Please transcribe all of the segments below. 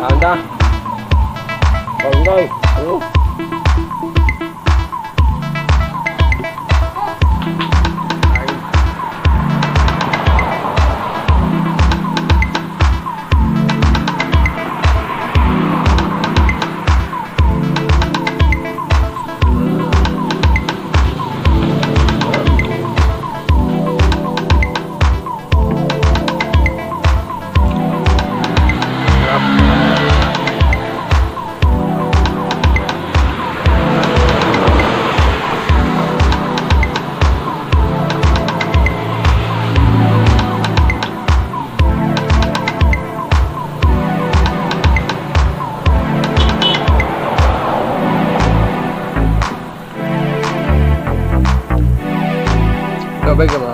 Làm ta. Còn đây ừ. big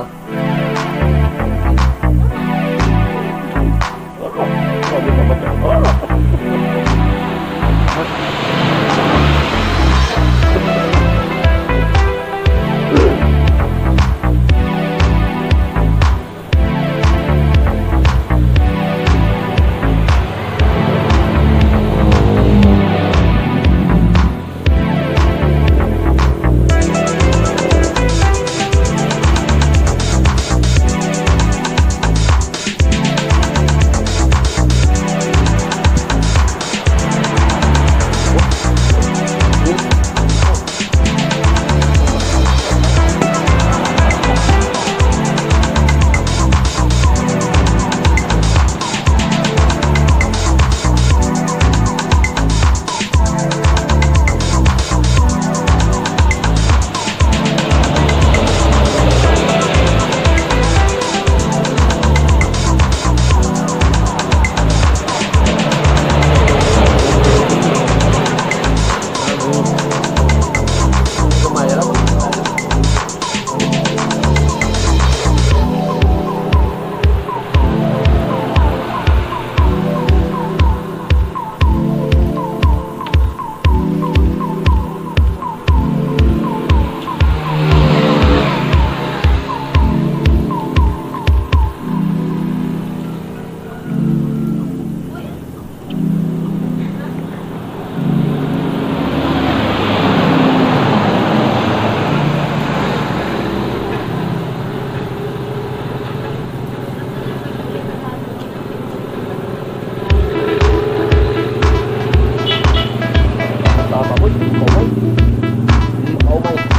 Mình